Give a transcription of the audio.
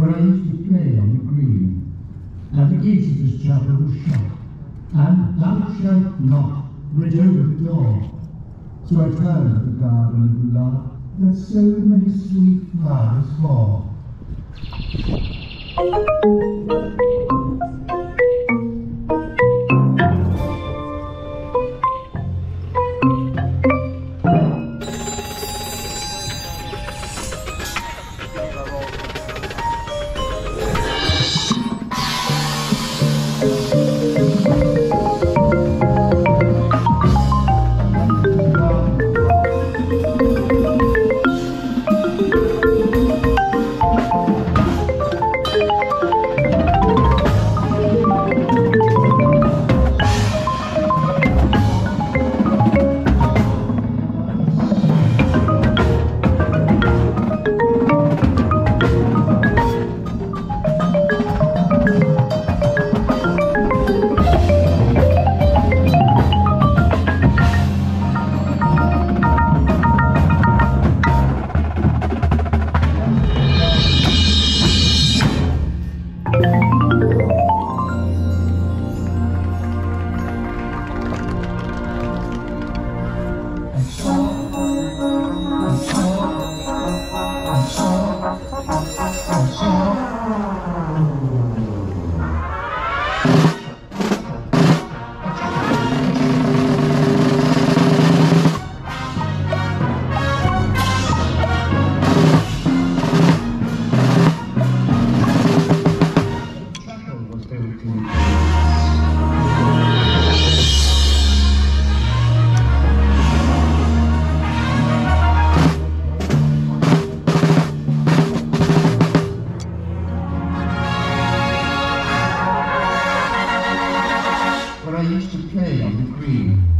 where I used to play on the green. And the gate of this chapel was shut, and thou shalt not rid over the door. So I turned the garden of love that so many sweet flowers for. freedom, the creed.